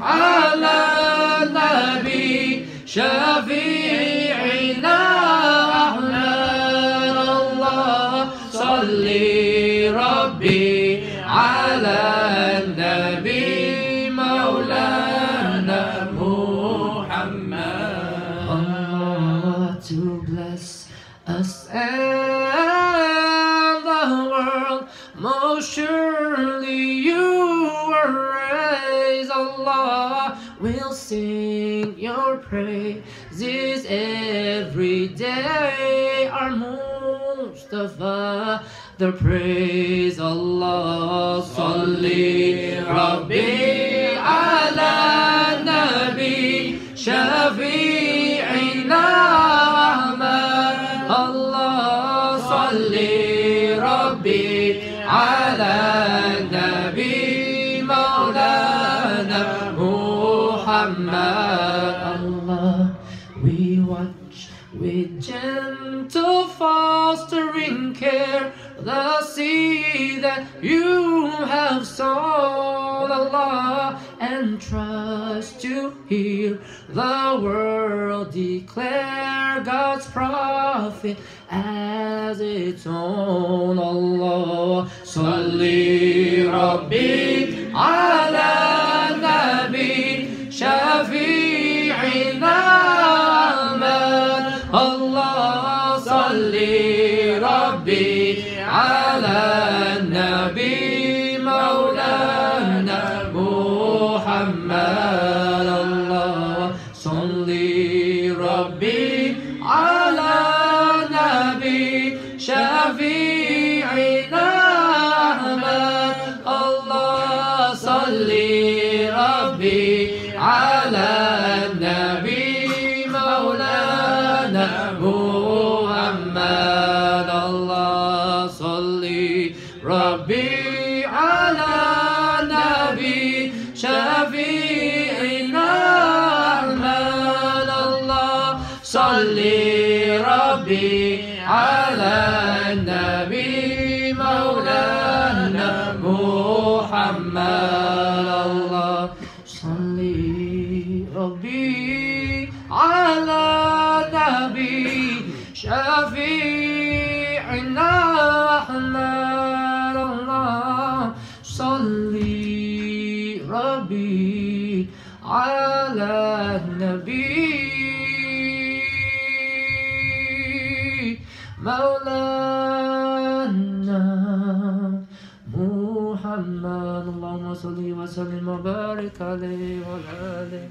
على النبي شفيعنا أحمد الله. صلي ربي على النبي مولانا محمد. Allah to bless us. Allah will sing your praises every day. Our Mustafa the praise Allah Salli Rabbi ala Nabi Shafi'ina Allah Salli Rabbi ala with gentle fostering care the seed that you have sown Allah and trust to hear the world declare God's prophet as its own Allah. Salli Rabbi ala Nabi Shafi'ina ربي على النبي مولانا محمد الله. صلي ربي على النبي شفيعنا أحمد. الله صلي ربي على النبي Muhammad Allah Salli Rabbi ala Nabi Shafi'ina Ahmad Allah Salli Rabbi ala Shafi'ina Ahmad Allah Salli Rabbi ala Nabi مولانا محمد. اللهم صل وسلم وبارك عليه وعلى آله